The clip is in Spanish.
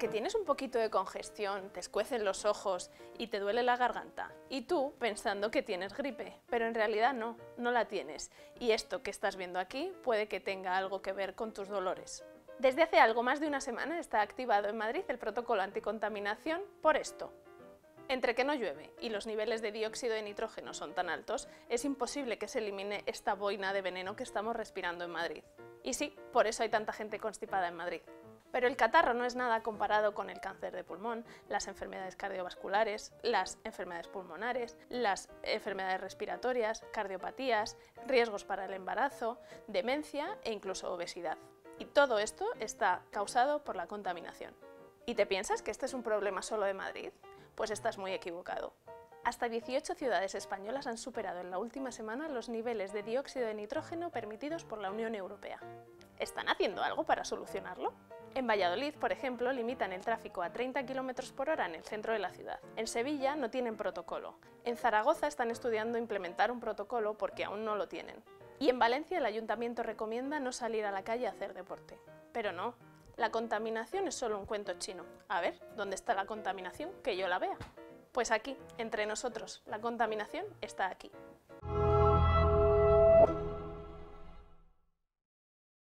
que tienes un poquito de congestión, te escuecen los ojos y te duele la garganta. Y tú pensando que tienes gripe, pero en realidad no, no la tienes. Y esto que estás viendo aquí puede que tenga algo que ver con tus dolores. Desde hace algo más de una semana está activado en Madrid el protocolo anticontaminación por esto. Entre que no llueve y los niveles de dióxido de nitrógeno son tan altos, es imposible que se elimine esta boina de veneno que estamos respirando en Madrid. Y sí, por eso hay tanta gente constipada en Madrid. Pero el catarro no es nada comparado con el cáncer de pulmón, las enfermedades cardiovasculares, las enfermedades pulmonares, las enfermedades respiratorias, cardiopatías, riesgos para el embarazo, demencia e incluso obesidad. Y todo esto está causado por la contaminación. ¿Y te piensas que este es un problema solo de Madrid? Pues estás muy equivocado. Hasta 18 ciudades españolas han superado en la última semana los niveles de dióxido de nitrógeno permitidos por la Unión Europea. ¿Están haciendo algo para solucionarlo? En Valladolid, por ejemplo, limitan el tráfico a 30 km por hora en el centro de la ciudad. En Sevilla no tienen protocolo. En Zaragoza están estudiando implementar un protocolo porque aún no lo tienen. Y en Valencia el ayuntamiento recomienda no salir a la calle a hacer deporte. Pero no, la contaminación es solo un cuento chino. A ver, ¿dónde está la contaminación? Que yo la vea. Pues aquí, entre nosotros, la contaminación está aquí.